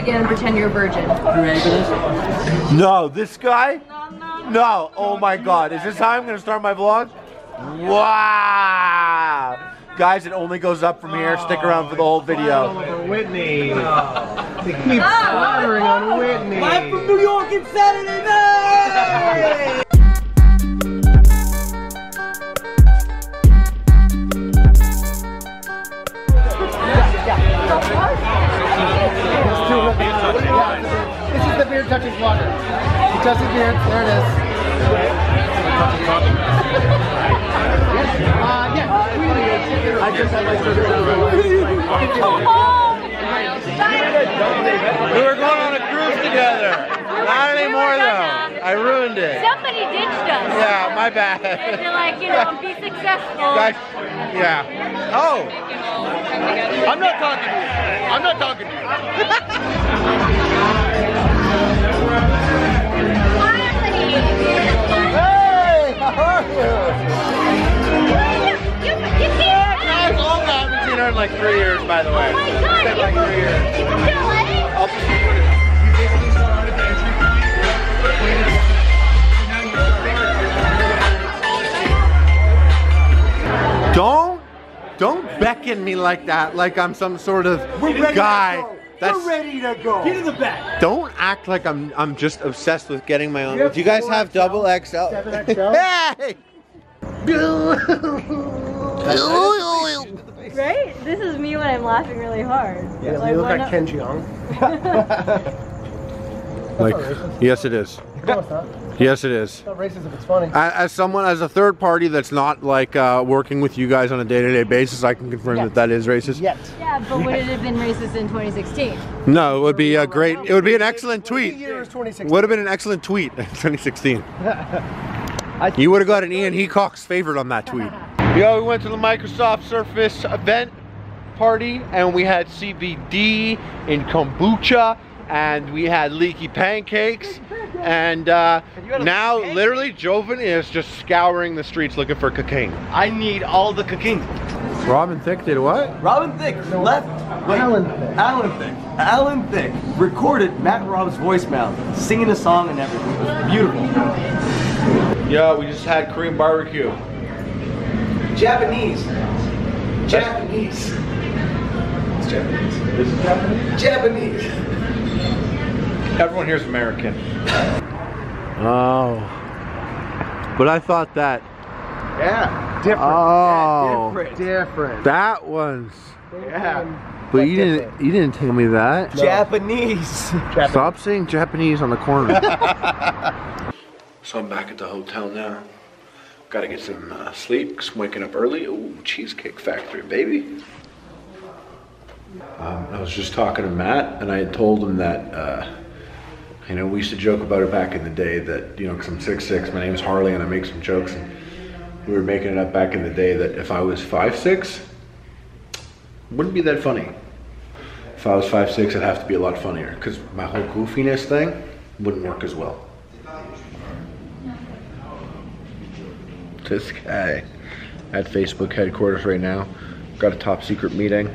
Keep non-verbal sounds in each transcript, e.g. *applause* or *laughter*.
again and pretend you're a virgin. You ready for this? No, this guy? No. Oh my God. Is this how I'm gonna start my vlog? Wow. Guys, it only goes up from here. Stick around for the whole video. Whitney. They keep flattering on Whitney. Live from New York, it's Saturday night! *laughs* beard touching vlogger. He touches beard. There it is. Uh, yeah. I just had my We were going on a cruise together. Not anymore though. I ruined it. Somebody ditched us. Yeah, my bad. They're like, you know, be successful. Guys, yeah. Oh. I'm not talking to you. I'm not talking to you. In like three years, by the way. Oh my god, It's like three years. you moved to LA? I'll- Don't, don't beckon me like that, like I'm some sort of guy. That's, We're ready to go. Get in the back. don't act like I'm I'm just obsessed with getting my own. Do you guys have double XL, 7XL? *laughs* hey! Right? This is me when I'm laughing really hard. Yeah, you look like Ken Jeong. *laughs* Like, *laughs* yes, it is. No, it's not. Yes, it is. It's not racist if it's funny. As someone, as a third party that's not like uh, working with you guys on a day-to-day basis, I can confirm Yes. that that is racist. Yet. Yeah, but would it have been racist in 2016? No, it would be a great. It would be an excellent The tweet. year is 2016. Would have been an excellent tweet in 2016. *laughs* you would have got an Ian Hecox favorite on that tweet. Yo, we went to the Microsoft Surface event party and we had CBD in kombucha and we had leaky pancakes and uh, now literally Joven is just scouring the streets looking for cocaine. I need all the cocaine. Robin Thicke did what? Robin Thicke left. Wait, Alan Thicke. Alan Thicke. Alan Thicke recorded Matt Raub's voicemail, singing a song and everything. It was beautiful. Yeah, we just had Korean barbecue. Japanese. Japanese. It's Japanese. This is Japanese? Japanese. Everyone here's American. Oh. But I thought that. Yeah. Different. Oh. Different. Different. That one's. Yeah. But you didn't. You didn't tell me that. Japanese. Stop saying Japanese on the corner. *laughs* so I'm back at the hotel now. Got to get some uh, sleep because I'm waking up early. Ooh, Cheesecake Factory, baby. Um, I was just talking to Matt, and I had told him that, uh, you know, we used to joke about it back in the day that, you know, because I'm 6'6, my name's Harley, and I make some jokes. And we were making it up back in the day that if I was 5'6, wouldn't be that funny. If I was 5'6, it'd have to be a lot funnier because my whole goofiness thing wouldn't work as well. This guy at Facebook headquarters right now got a top secret meeting.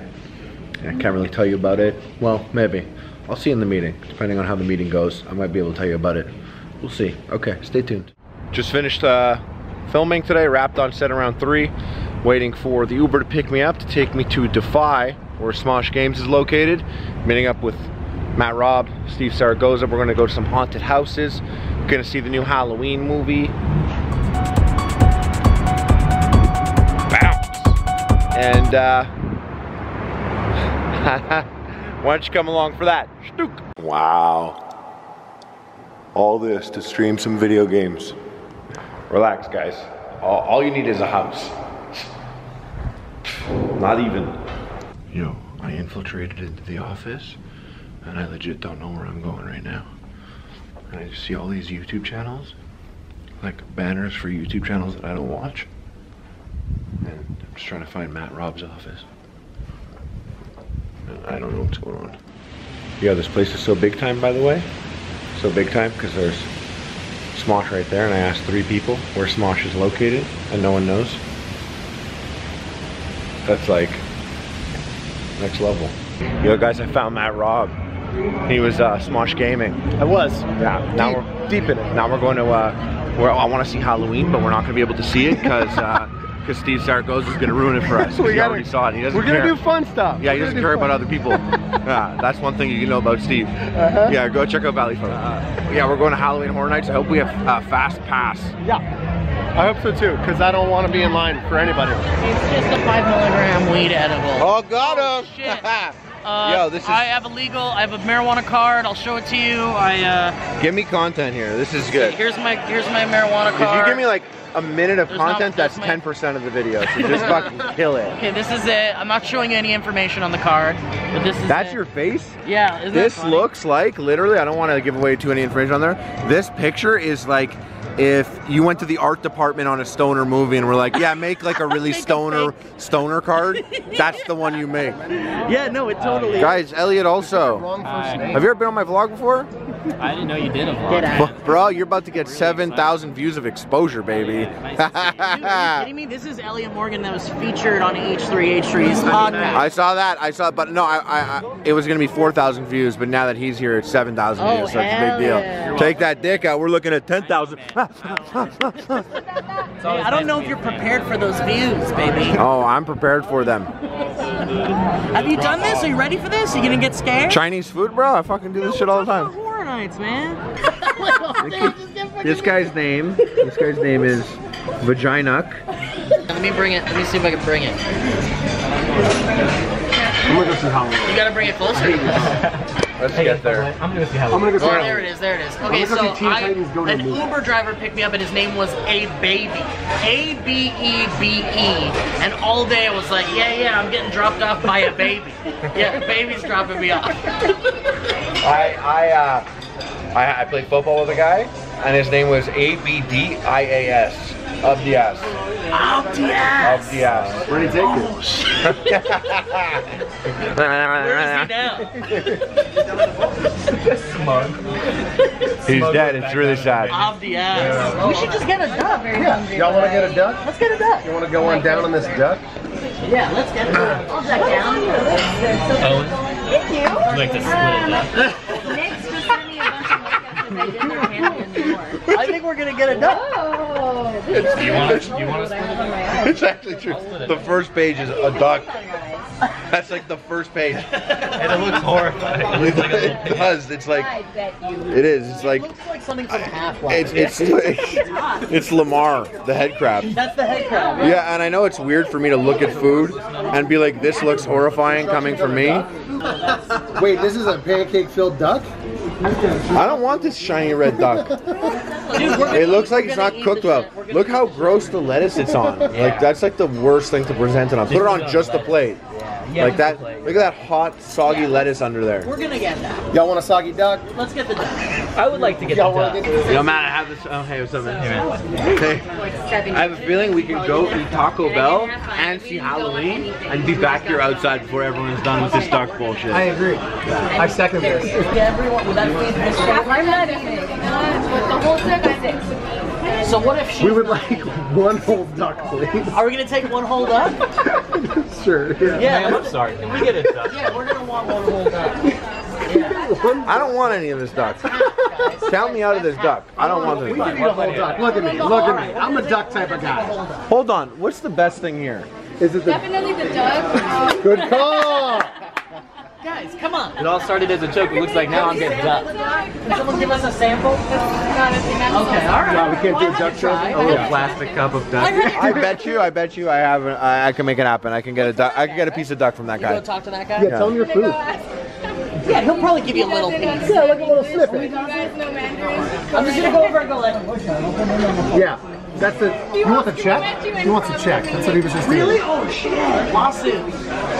I can't really tell you about it. Well, maybe. I'll see you in the meeting. Depending on how the meeting goes, I might be able to tell you about it. We'll see. Okay, stay tuned. Just finished uh, filming today, wrapped on set around 3, waiting for the Uber to pick me up to take me to Defy, where Smosh Games is located. Meeting up with Matt Raub, Steve Zaragoza. We're gonna go to some haunted houses. Gonna see the new Halloween movie. And uh, *laughs* why don't you come along for that? Wow. All this to stream some video games. Relax, guys. All, all you need is a house. Not even. Yo, I infiltrated into the office and I legit don't know where I'm going right now. And I just see all these YouTube channels, like banners for YouTube channels that I don't watch. Just trying to find Matt Raub's office. I don't know what's going on. Yeah, this place is so big time, by the way. So big time because there's Smosh right there, and I asked three people where Smosh is located, and no one knows. That's like next level. Yo, guys, I found Matt Raub. He was uh, Smosh Gaming. I was. Yeah. Now Deep- we're deep in it. Now we're going to. Uh, I want to see Halloween, but we're not going to be able to see it because because Steve Zaragoza is going to ruin it for us. *laughs* We he gotta- already saw it. He doesn't We're gonna do fun stuff. Yeah, he We're doesn't gonna care do about other people. *laughs* yeah, that's one thing you can know about Steve. Uh-huh. Yeah, go check out Valley Folk. yeah, we're going to Halloween Horror Nights. I hope we have uh, fast pass. Yeah. I hope so too, because I don't want to be in line for anybody. It's just a five milligram weed edible. Oh, got him! shit. *laughs* Uh, Yo, this is- I have a legal. I have a marijuana card. I'll show it to you. I uh, Give me content here. This is good. here's my here's my marijuana If card. you give me like a minute of There's content, that's my- 10% of the video. So just *laughs* fucking kill it. Okay, this is it. I'm not showing any information on the card, but this is. That's it. your face? Yeah. Isn't that This funny? looks like, literally, I don't want to give away too any information on there. This picture is like if you went to the art department on a stoner movie and were like, yeah, make like a *laughs* really Make a stoner stoner card. *laughs* That's the one you make. Yeah. No, it totally. Guys, Elliot also. Wrong. Have you ever been on my vlog before? I didn't know you did a vlog. out. Bro, you're about to get 7,000 views of exposure, baby. Dude, *laughs* are you kidding me? This is Elliot Morgan that was featured on H3H3's podcast. I saw that. I saw, but no, I, I, I it was gonna be 4,000 views, but now that he's here, it's 7,000 Oh, views, so it's a big deal. yeah. Take that dick out. We're looking at 10,000. Hey, I don't know if you're prepared for those views, baby. oh, I'm prepared for them. Have you done this? Are you ready for this? Are you gonna get scared? Chinese food, bro. I fucking do this shit all the time. to Horror Nights, man. This guy's name, this guy's name is Vaginuck. Let me bring it. Let me see if I can bring it. I'm gonna go see Halloween. You gotta bring it closer. Let's get there. I'm gonna go see how. I'm gonna go see Oh, there it is. There it is. Okay, so I, Titans Go to an. Uber driver picked me up, and his name was A Baby, A B E B E, and all day I was like, yeah, yeah, I'm getting dropped off by a baby. *laughs* Yeah, baby's dropping me off. I I uh I, I played football with a guy, and his name was A B D I A S. Of the ass. Oh, yes. Of the ass. Where did he take you? Oh, Where is he now? He's dead. It's really sad. Of the ass. We should just get a duck. Yeah. Y'all want to get a duck? Let's get a duck. You want to go on down on this duck? Yeah, let's get a duck. I'll duck down. Owen, Thank you. I'd um, like to split it up. NYX just sent me a bunch of makeup because I did their hair in New York. I think we're gonna get a duck. Oh, Do you want to? You want to split it? *laughs* It's actually true. The first page is a duck. *laughs* *laughs* That's like the first page. And it looks horrifying. It looks like a It does. It's like I bet you. it is. It's like It looks like something from Half-Life. it's it's it's Lamarr, the head crab. That's the head crab. Yeah, and I know it's weird for me to look at food and be like, this looks horrifying coming from me. Wait, this is a pancake filled duck? I don't want this shiny red duck. It looks like it's not cooked well. Look how gross the lettuce it's on. Like that's like the worst thing to present it on. Put it on just the plate. Like that. Look at that hot, soggy lettuce under there. We're gonna get that. Y'all want a soggy duck? Let's get the duck. I would like to get the duck. to get Yo, man, I have this. Oh, hey, what's up, man? Hey. I have a feeling we can go eat Taco Bell and see Halloween and be back here outside before everyone's done with this dark bullshit. I agree. I second this. Yeah, everyone. Would that feed this I'm not eating. With the whole thing, I six. So what if she? We would like one whole duck, please. Are we gonna take one whole duck? *laughs* Sure. Yeah. Yeah. Ma'am, I'm sorry. Can we get a duck? Yeah, we're gonna want one whole duck. I don't want any of this duck. Count me out of this duck. I don't want this We can a whole duck. Look at me. Look at me. I'm a duck type of guy. Hold on. What's the best thing here? Is it the Definitely the duck. good call? Guys, come on. It all started as a joke. It looks like now I'm getting duck. Can someone give us a sample? Okay, all right. No, we can't do Why oh, duck not shows. try? Oh. Plastic cup of duck. I bet you. I bet you. I have. an- I, I can make it happen. I can get a duck. I can get a piece of duck from that You go guy. talk to that guy. Yeah, tell him your food. Yeah, he'll probably give you a little piece. Yeah, like a little snippet. You guys know Mandarin? I'm just gonna go over and go like. Yeah. That's the. You want the check? He wants a check. That's what he was just doing. Really? Oh shit! Lawsuit.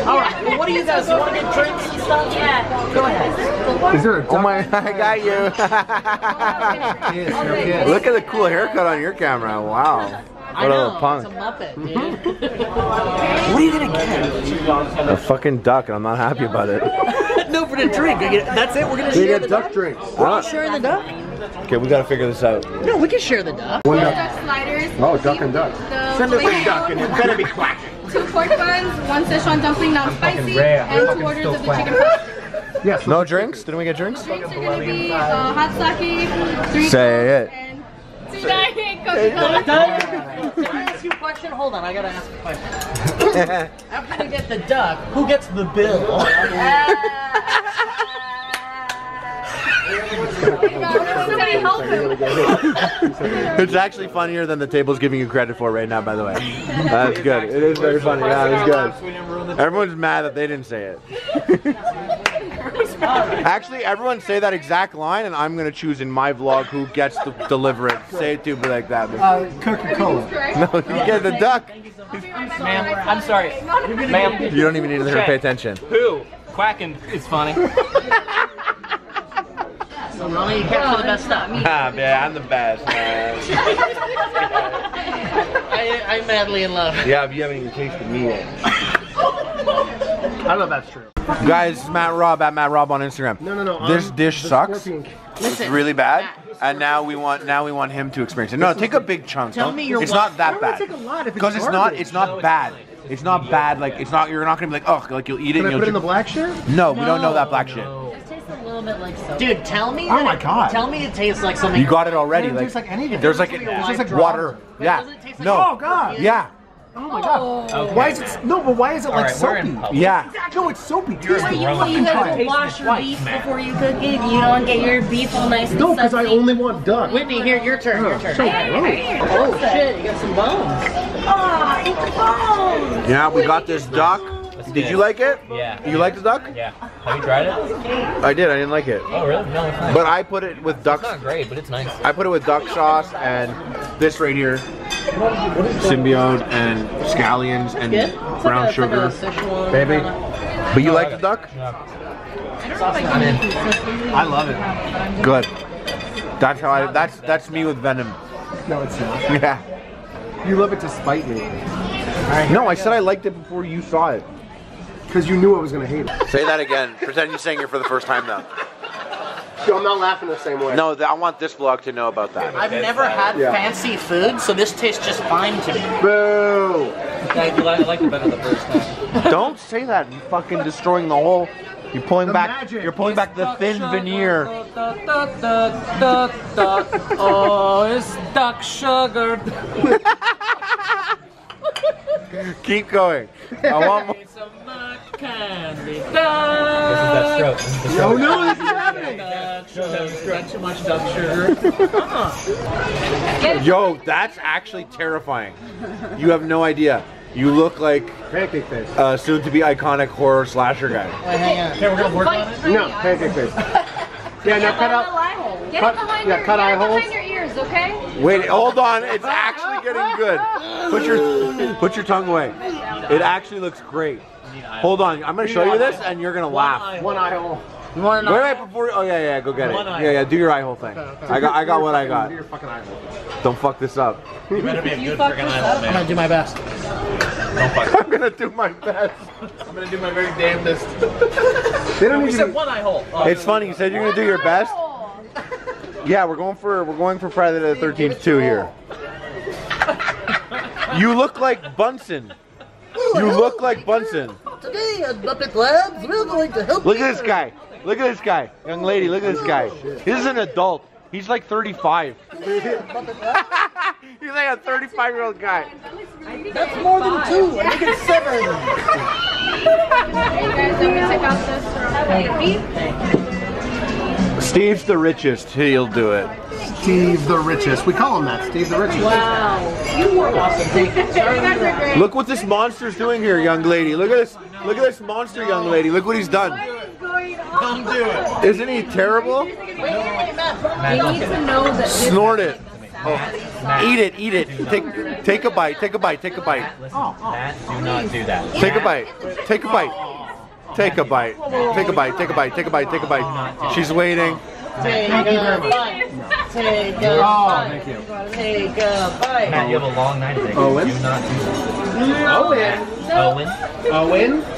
All right. Well, what do you guys? You want to get drinks and stuff? Yeah. Go ahead. Is there a duck? Oh my! I got you. *laughs* Yes, there he is. Look at the cool haircut on your camera. Wow. What a know. little punk. It's a muppet, dude. *laughs* what are you gonna get? A fucking duck, and I'm not happy about it. *laughs* no, for the drink. That's it. We're gonna They share get the duck drinks. Uh, Share the duck? Okay, we gotta figure this out. No, we can share the duck. One duck. Duck sliders. Oh, duck and duck. Send us a duck and it better be quack. Two pork buns, one Szechuan dumpling, non-spicy, and two orders of the quack. chicken pasta. Yes. No drinks? Didn't we get drinks? Drinks are gonna be uh, hot sake, three Say it. And two Diet Coca-Cola. Can I ask you a question? Hold on, I gotta ask a question. *laughs* After we get the duck, who gets the bill? *laughs* *laughs* Somebody help him. It's actually funnier than the table's giving you credit for right now, by the way. That's good. It is very funny. Yeah, it's good. Everyone's mad that they didn't say it. *laughs* Actually, everyone say that exact line, and I'm gonna choose in my vlog who gets to deliver it. Say it to me like that. Uh, Coca-Cola. *laughs* No, you get the duck. Ma'am, I'm sorry. Ma'am, You don't even need to pay attention. who? Quacking is funny. *laughs* So Ronnie, you capture the best stuff. Ah, man, I'm the best, man. *laughs* I, I'm madly in love. Yeah, but you haven't even tasted me yet. I don't know if that's true. Guys, it's Matt Raub at Matt Raub on Instagram. No, no, no. This I'm dish sucks. Scorpion. It's really bad, and now we want now we want him to experience it. No, take a big chunk. Tell Don't- me your It's not that bad. would I take a lot if it's Because it's not it's not bad. It's not bad. Like it's not. You're not gonna be like, oh, like you'll eat it. Can I and put it in the black shit? No, we don't know that black shit. Just tastes a little bit like soap. Dude, tell me. Oh that my it- God. Tell me it tastes like something. You got it already. It doesn't Like, taste like anything. there's like It a, tastes like water. Yeah. doesn't it taste like- No. Oh God. Yeah. Oh my God. Oh. Why is it? No, but why is it like Alright, we're in soapy? public. Yeah. No, it's soapy. Taste Well, it. you, well, you gotta Try wash your beef before you cook it. You don't get your beef all nice and No, because I only want duck. Whitney, here, your turn. Your oh, turn. Oh shit, you got some bones. Ah, oh, eat the bones. Yeah, we got this duck. Did you like it? Yeah. You like the duck? Yeah. Have you tried it? I did. I didn't like it. Oh, really? No, it's nice. But I put it with duck. it's not great, but it's nice. I put it with duck sauce and this right here, symbiote and scallions and Good. Brown like a, sugar. Like Baby. But you like the duck? I'm in. I love it. Good. That's how I. That's that's me with venom. No, it's not. *laughs* Yeah. You love it to spite me. No, I said I liked it before you saw it. Because you knew I was going to hate it. Say that again. Pretend you're saying it for the first time though. Yo, I'm not laughing the same way. No, th- I want this vlog to know about that. I've never had Yeah. fancy food, so this tastes just fine to me. Boo! I, I liked it better the first time. *laughs* Don't say that. You're fucking destroying the whole. You're pulling The back. magic. You're pulling back the thin veneer. Oh, it's duck sugar. Keep going. I want more. Some nut candy. Duck. This is that stroke. This Oh no, this is happening! Duck sugar. Is that too much duck sugar? Uh-huh. Yo, that's actually terrifying. You have no idea. You look like Pancake face. a soon-to-be iconic horror slasher guy. Wait, hang on. Okay, we're gonna work on it. No, pancake face. *laughs* Yeah, now cut out. Get Cut- it behind yeah, your, cut get eye it behind holes. your ears, okay? Wait, hold on. It's actually getting good. Put your put your tongue away. It actually looks great. Hold on. I'm gonna show you this, and you're gonna laugh. One eye hole. You want to Wait, know? wait, before. Oh yeah, yeah. Go get One it. eye Yeah, yeah. Do your eye hole thing. I got, I got what I got. Do your fucking eye hole. Don't fuck this up. You better be a good freaking idol, I'm gonna do my best. Don't *laughs* fuck. I'm gonna do my best. I'm gonna do my very damnedest. *laughs* They don't We need said one eye hole. Oh, It's funny. You said you're gonna do your best. *laughs* Yeah, we're going for we're going for Friday the 13th too here. You look like Bunsen. You look like Bunsen. Today at Muppet Labs, we're going to help Look at this guy. Look at this guy. Young lady, look at this guy. Oh, this is an adult. He's like 35. *laughs* He's like a 35 year old guy. That's more than two. I think it's seven. Hey guys, I'm check out this beef. Steve's the richest. He'll do it. Steve the richest. We call him that. Steve the richest. Wow. You were awesome. Thank you. You guys are great. Look what this monster's doing here, young lady. Look at this. Look at this monster, young lady. Look what he's done. What is going on? Don't do it. Isn't he terrible? They need to know that Snort it. Oh. Eat it. Eat it. Take take a bite. Take a bite. Take a bite. Matt, do not do that. Take a bite. Take a bite. Take a bite. Take a bite. Take a bite. Take a bite. Take a bite. She's waiting. Take a bite. Take a Oh, bite. thank you. Take a bite. Matt, you have a long night today. Owen? Do not do that. Owen. Owen. Owen.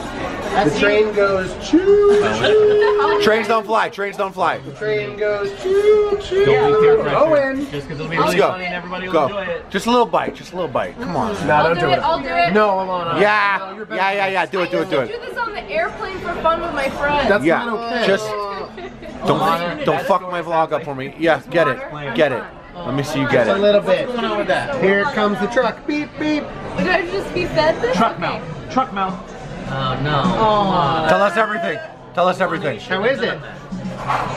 The train goes choo choo. Trains don't fly. Trains don't fly. The train goes choo choo. Don't be peer pressure. Owen. Just because it'll be Let's really go. funny and everybody will enjoy Go. it. Just a little bite. Just a little bite. Come on. No, I'll don't do do it. it. I'll do it. No, Alana. Yeah. Yeah, yeah, yeah. Do it, do it, do it. Do it. this on the airplane for fun with my friends. That's Yeah. not okay. Just oh. don't don't fuck my vlog up for me. Yeah, get it. Get it. Let me see you get it. a little bit. Here comes the truck. Beep beep. Would I just be fed this? Truck mouth. Truck mouth. Oh no. Tell us everything. Tell us everything. How is it?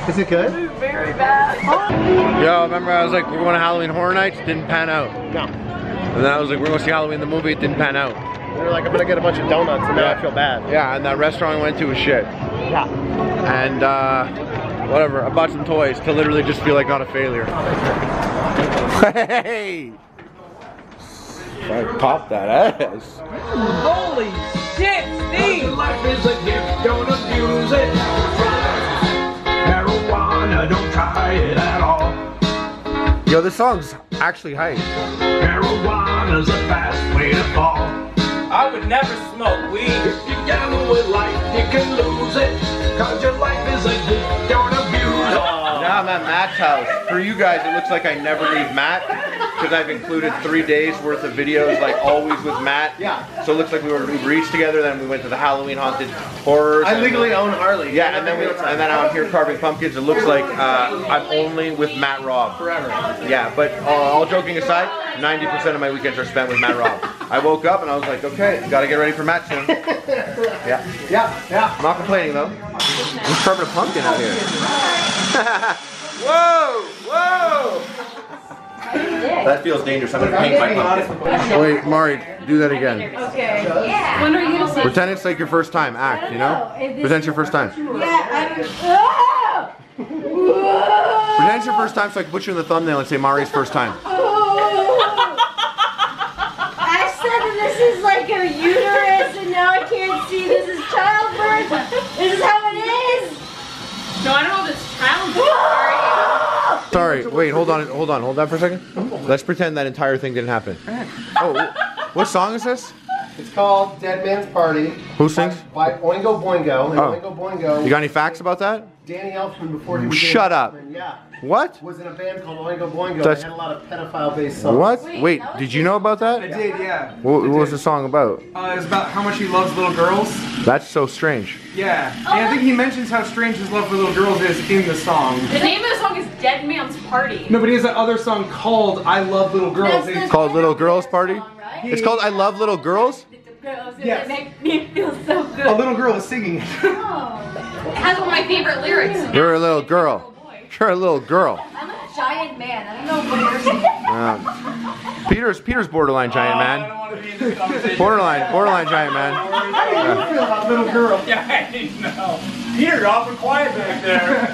Is it good? Very bad. Yo, remember I was like, we're going to Halloween Horror Nights? Didn't pan out. No. And then I was like, we're going to see Halloween the movie. It didn't pan out. We were like, I'm gonna get a bunch of donuts, and now I feel bad. Yeah, and that restaurant I went to was shit. Yeah. And uh, whatever, I bought some toys to literally just feel like not a failure. *laughs* Hey! I popped that ass. Holy shit, Steve! Life is a gift, don't abuse it. Marijuana, don't try it at all. Yo, this song's actually hype. Marijuana's a fast way to fall. I would never smoke weed. If you gamble with life, you can lose it. Cause your life is a gift, don't abuse it. Now I'm at Matt's house. For you guys, it looks like I never leave Matt because I've included three days worth of videos, like always with Matt. Yeah. So it looks like we were Uber Eats together. Then we went to the Halloween haunted horrors. I legally own Harley. Yeah, and then we, and then out here carving pumpkins. It looks like uh, I'm only with Matt Raub. Forever. Yeah, but uh, all joking aside, 90% of my weekends are spent with Matt Raub. I woke up and I was like, okay, gotta get ready for Matt soon. *laughs* Yeah, Yeah, yeah. I'm not complaining though. I'm carving a pumpkin out here. *laughs* whoa, whoa! That feels dangerous. I'm gonna paint my pumpkin. Wait, Mari, do that again. Okay. Yeah. When are you gonna say? Pretend it's like your first time. Act, you know? Pretend it's your first time. Yeah. Pretend it's your first time so I can put you in the thumbnail and say Mari's first time. *laughs* I said that this is like a uterus and now I can't see this is childbirth. This is how it is. No, I don't know if it's challenging. Sorry. Sorry, wait, hold on, hold on, hold on for a second. Let's pretend that entire thing didn't happen. Oh, what song is this? It's called Dead Man's Party. Who sings? By, by Oingo Boingo. And Oh. Oingo Boingo. You got any facts about that? Danny Elfman before he was Shut up. Elfman, Yeah. What? Was in a band called Oingo Boingo. That's- They had a lot of pedophile-based songs. What? Wait, did you know about that? I did, yeah. What, what was the song about? Uh, was about how much he loves little girls. That's so strange. Yeah. And I think he mentions how strange his love for little girls is in the song. The name of the song is Dead Man's Party. No, but he has that other song called I Love Little Girls. It's the- Called Little Girls Party? Song, right? It's called I Love Little Girls? Girls, Yes. They make me feel so good. a little girl is singing it. It has one of my favorite lyrics. You're a little girl. You're a little girl. I'm a giant man. I don't know what you're saying. Uh, Peter's Peter's borderline giant I man. don't want to be in this conversation. Borderline, borderline giant man. *laughs* little girl. Yeah, I know. Peter, you're awful quiet back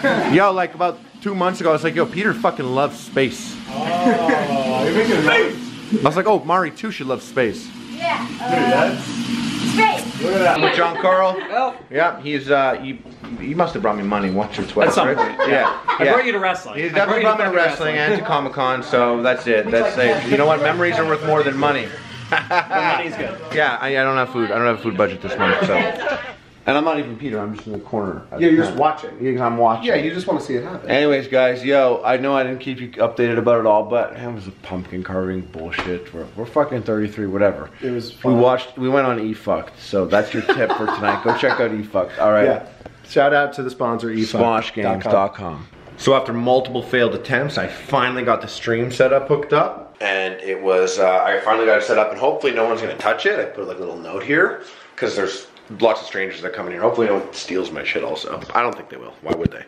there. Yo, like about two months ago, I was like, yo, Peter fucking loves space. oh, you're making space. I was like, oh, Mari too should love space. Yeah. Uh, space. Look at that. With John Carl. Oh. Yeah, he's uh, he, he must have brought me money once or twice. At some right? point, Yeah, I yeah. brought you to wrestling. He's I definitely brought brought me you to wrestling and to Comic Con, so that's it. That's it. You know what? Memories are worth more than money. *laughs* money's good. Yeah, I, I don't have food. I don't have a food budget this month, so. And I'm not even Peter. I'm just in the corner. Yeah, you're just watching. Yeah, I'm watching. Yeah, you just want to see it happen. Anyways, guys, yo, I know I didn't keep you updated about it all, but it was a pumpkin carving bullshit. We're, we're fucking 33, whatever. It was We watched, we went on eFucked, so that's your tip for tonight. Go check out eFucked. All right. Yeah. Shout out to the sponsor, eFuck.com. Smoshgames.com. So after multiple failed attempts, I finally got the stream setup hooked up, and it was uh, I finally got it set up, and hopefully no one's gonna touch it. I put like a little note here because there's lots of strangers that come in here. Hopefully no one steals my shit. Also, I don't think they will. Why would they?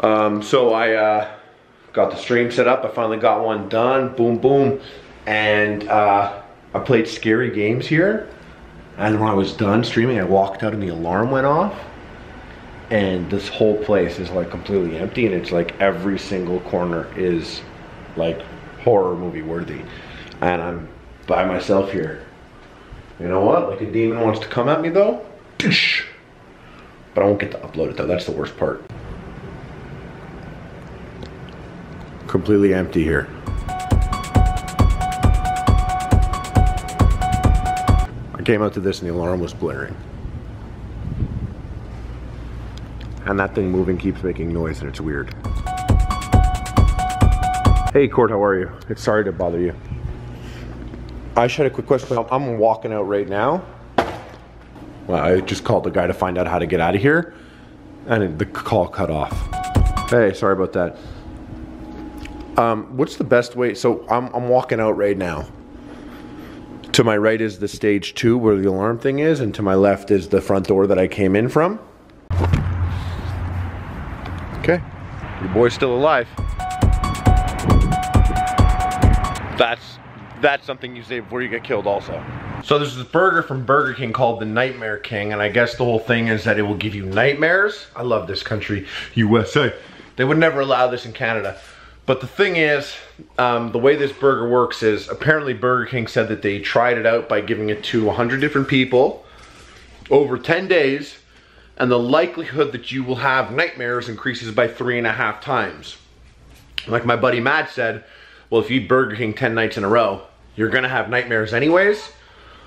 Um, so I uh, got the stream set up. I finally got one done. Boom, boom, and uh, I played scary games here. And when I was done streaming, I walked out and the alarm went off. And this whole place is like completely empty and it's like every single corner is like horror movie worthy. And i'm by myself here. You know what? Like a demon wants to come at me though? But i won't get to upload it though. That's the worst part. Completely empty here came out to this and the alarm was blaring. And that thing moving keeps making noise and it's weird. Hey Court, how are you? It's sorry to bother you. I just had a quick question. I'm walking out right now. Well, I just called the guy to find out how to get out of here and the call cut off. Hey, sorry about that. Um, what's the best way? So I'm, I'm walking out right now. To my right is the stage two where the alarm thing is, and to my left is the front door that I came in from. Okay, your boy's still alive. That's that's something you say before you get killed also. So there's this burger from Burger King called the Nightmare King, and I guess the whole thing is that it will give you nightmares. I love this country, USA. They would never allow this in Canada. But the thing is, um, the way this burger works is apparently Burger King said that they tried it out by giving it to 100 different people over 10 days, and the likelihood that you will have nightmares increases by three and a half times. Like my buddy Matt said, well, if you eat Burger King 10 nights in a row, you're gonna have nightmares anyways.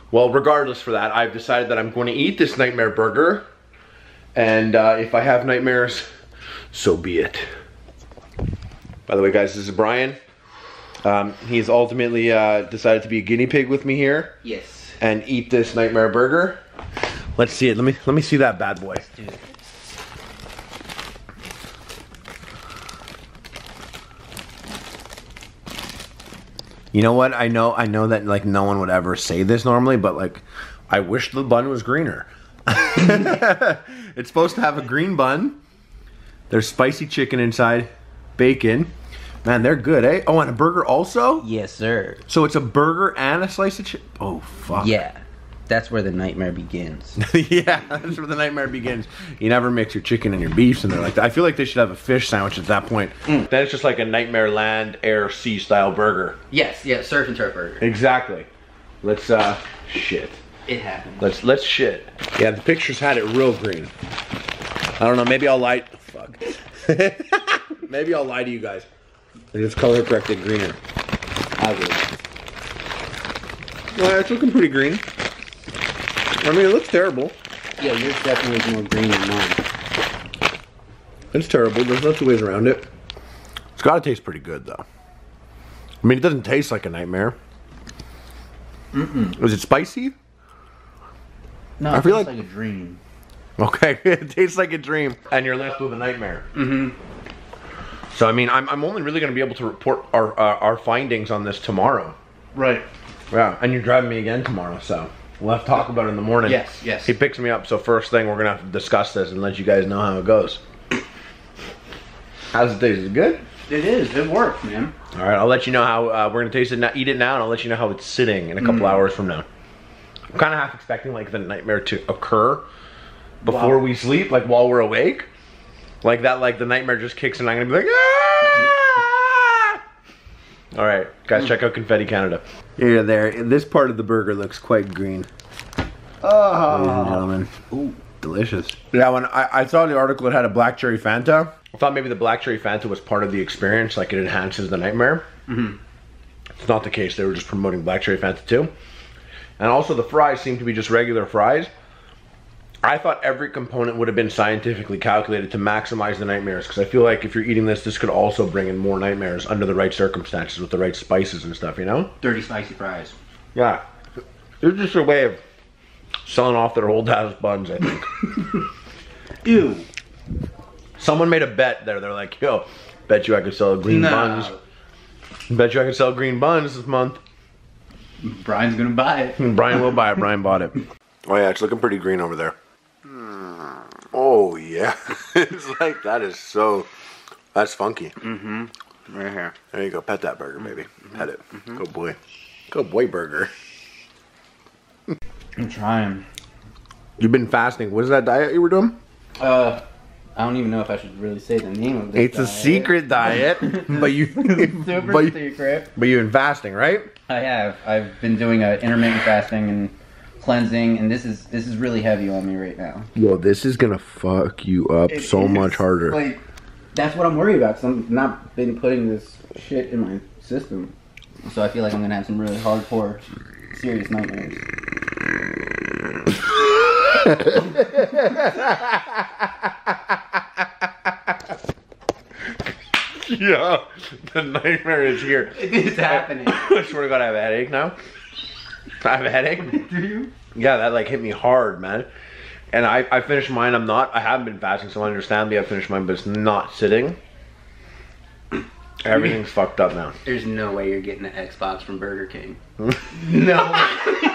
Well, regardless for that, I've decided that I'm going to eat this nightmare burger. And uh, if I have nightmares, so be it. By the way, guys, this is Brian. Um, he's ultimately uh, decided to be a guinea pig with me here Yes. and eat this nightmare burger. Let's see it. Let me let me see that bad boy. You know what? I know I know that like no one would ever say this normally, but like I wish the bun was greener. *laughs* it's supposed to have a green bun. There's spicy chicken inside, bacon. Man, they're good, eh? Oh, and a burger also? Yes, sir. So it's a burger and a slice of chicken. Oh fuck. Yeah. That's where the nightmare begins. *laughs* yeah, that's where the nightmare begins. You never mix your chicken and your beefs, and they're like, I feel like they should have a fish sandwich at that point. Then it's just like a nightmare land, air, sea style burger. yes, yeah, surf and turf burger. Exactly. Let's uh, shit. It happened. Let's let's shit. Yeah, the pictures had it real green. I don't know. Maybe I'll lie. Fuck. *laughs* maybe I'll lie to you guys. And it's color corrected greener. I would. Well, it's looking pretty green. I mean, it looks terrible. Yeah, yours definitely is more green than mine. It's terrible. There's no two ways around it. It's got to taste pretty good, though. I mean, it doesn't taste like a nightmare. Mm-mm. Is it spicy? No, I feel tastes like- like a dream. Okay, *laughs* it tastes like a dream. And you're left with a nightmare. Mm-hmm. So, I mean, I'm, I'm only really going to be able to report our, our, our findings on this tomorrow. Right. Yeah, and you're driving me again tomorrow, so we'll have to talk about it in the morning. Yes, yes. He picks me up, so first thing we're going to have to discuss this and let you guys know how it goes. How's it taste? Is it good? It is. It works, man. All right, I'll let you know how uh, we're gonna taste it now, eat it now, and I'll let you know how it's sitting in a couple hours from now. I'm kind of half expecting like the nightmare to occur before we sleep, like while we're awake, like that. Like the nightmare just kicks in, I'm gonna be like, ah! All right, guys, check out Confetti Canada. Yeah, there. This part of the burger looks quite green. Oh, ladies and gentlemen. Ooh, delicious. Yeah, when I, I saw the article, it had a black cherry Fanta. I thought maybe the black cherry Fanta was part of the experience, like it enhances the nightmare. It's not the case. They were just promoting black cherry Fanta too. And also the fries seem to be just regular fries. I thought every component would have been scientifically calculated to maximize the nightmares because I feel like if you're eating this, this could also bring in more nightmares under the right circumstances with the right spices and stuff, you know? Dirty spicy fries. Yeah. It's just a way of selling off their old ass buns, I think. *laughs* Ew. Someone made a bet there. They're like, yo, bet you I could sell green No. buns. Bet you I could sell green buns this month. Brian's gonna buy it. Brian will buy it. Brian bought it. Oh yeah, it's looking pretty green over there. Oh yeah, *laughs* it's like that is so. That's funky. Mm-hmm. Right here. There you go. Pet that burger, baby. Pet it. Good boy. Good boy, burger. I'm trying. You've been fasting. What is that diet you were doing? Uh, I don't even know if I should really say the name of this. It's a secret diet, *laughs* but you, Super but, you secret. but you've been fasting, right? I have. I've been doing a intermittent fasting and cleansing, and this is this is really heavy on me right now. Yo, this is gonna fuck you up It so is, much harder. Like, that's what I'm worried about. Cause I'm not been putting this shit in my system, so I feel like I'm gonna have some really hardcore, serious nightmares. *laughs* yeah, the nightmare is here. It is happening. *laughs* I swear to God, I have a headache now. I have a headache. *laughs* Do you? Yeah, that like hit me hard, man. And I, I finished mine. I'm not. I haven't been fasting, so understandably I finished mine, but it's not sitting. *laughs* Everything's fucked up now. There's no way you're getting an Xbox from Burger King. *laughs* no.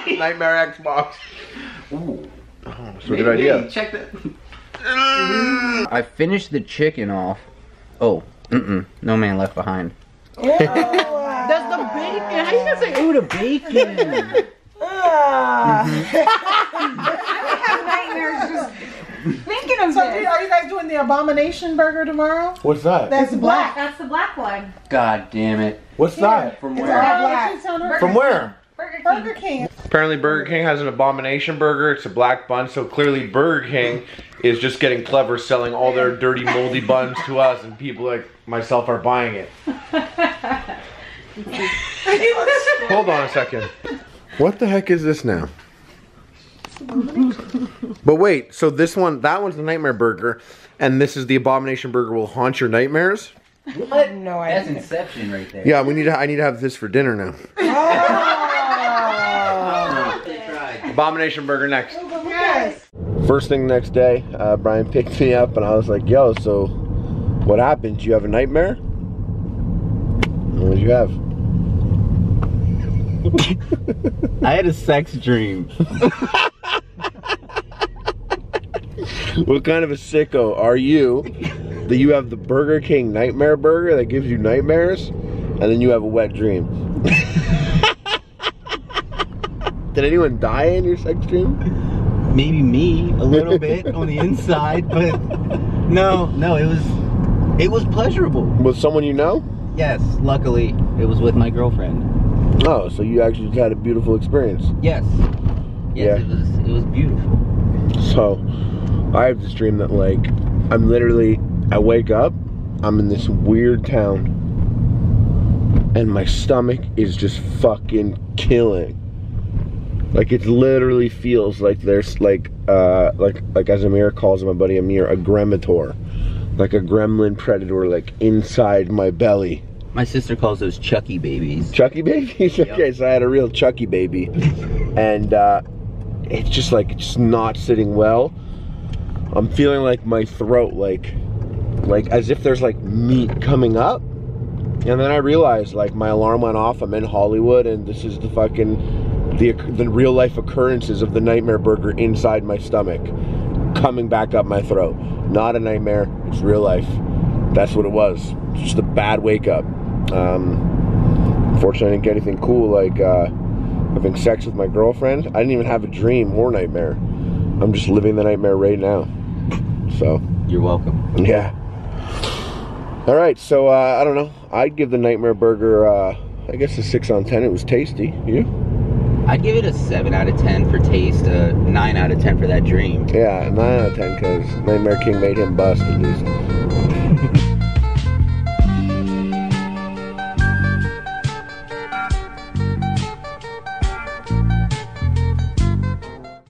Nightmare Xbox. Ooh. Oh, that's a good idea. Check that. I finished the chicken off. Oh, mm-mm. No man left behind. That's the bacon. How you gonna say ooh the bacon? Nightmares just thinking of So this. are you guys doing the abomination burger tomorrow? What's that? That's black. That's the black one. God damn it. What's that? From It's where? all black. Burger From where? Burger King. Burger King. Apparently Burger King has an abomination burger. It's a black bun, so clearly Burger King is just getting clever selling all their dirty moldy buns to us and people like myself are buying it. *laughs* Hold on a second. What the heck is this now? But wait, so this one, that one's the nightmare burger, and this is the abomination burger will haunt your nightmares? What? No That's. Inception right there. Yeah, we need to, I need to have this for dinner now. Abomination burger next. Yes. First thing next day, uh, Brian picked me up and I was like, yo, so what happened? Do you have a nightmare? What did you have? I had a sex dream. What kind of a sicko are you that you have the Burger King nightmare burger that gives you nightmares and then you have a wet dream? Did anyone die in your sex dream? Maybe me a little bit on the inside, but no, no, it was it was pleasurable. With someone you know? Yes, luckily it was with my girlfriend. Oh, so you actually had a beautiful experience. Yes. Yes, Yeah. it was it was beautiful. So, I have this dream that like I'm literally I wake up, I'm in this weird town, and my stomach is just fucking killing. Like it literally feels like there's like uh like like as Amir calls my buddy Amir a gremator. Like a gremlin predator like inside my belly. My sister calls those Chucky babies. Chucky babies? okay, so I had a real Chucky baby. And uh, it's just like, it's not sitting well. I'm feeling like my throat, like, like as if there's like meat coming up. And then I realized like my alarm went off. I'm in Hollywood and this is the fucking, the, the real life occurrences of the nightmare burger inside my stomach coming back up my throat. Not a nightmare, it's real life. That's what it was. It's just a bad wake up. Um, unfortunately, I didn't get anything cool like uh, having sex with my girlfriend. I didn't even have a dream or nightmare. I'm just living the nightmare right now. So, You're welcome. yeah. All right, so uh, I don't know. I'd give the nightmare burger, uh, I guess, a six on ten. It was tasty. You? I'd give it a seven out of ten for taste, a nine out of ten for that dream. Yeah, nine out of ten because Nightmare King made him bust at least.